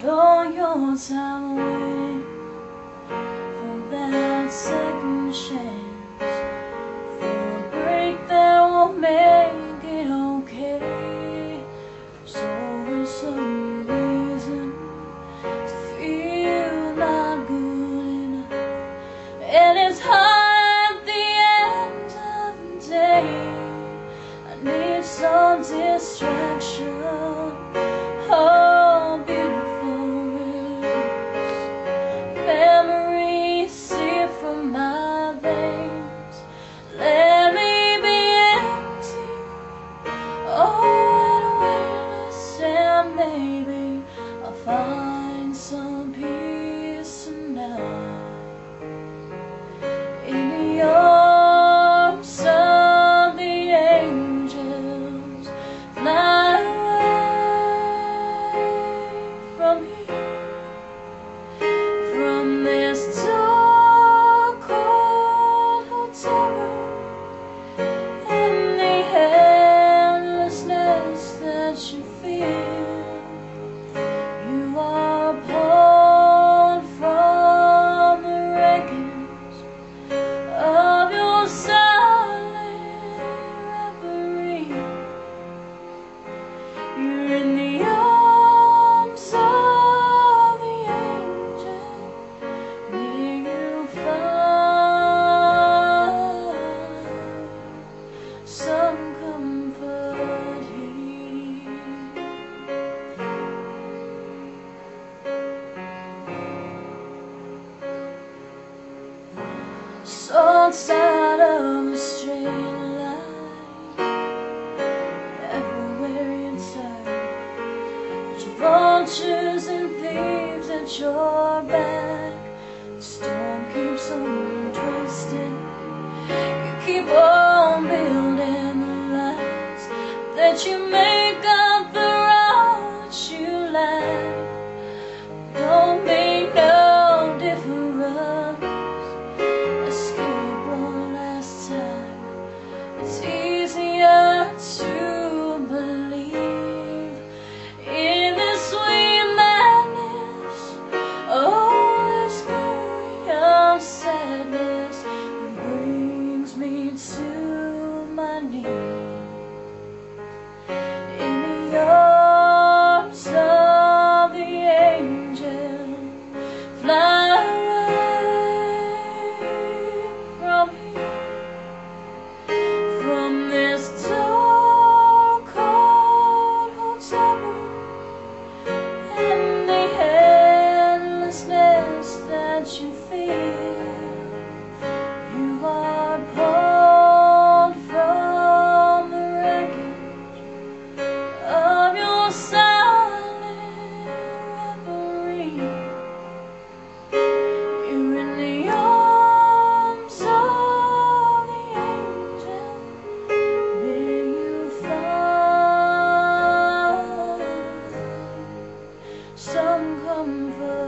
go your time way. outside of a straight line. Everywhere inside. Your vultures and thieves at your back. The storm keeps on twisting. You keep on building the lies That you make. comfort.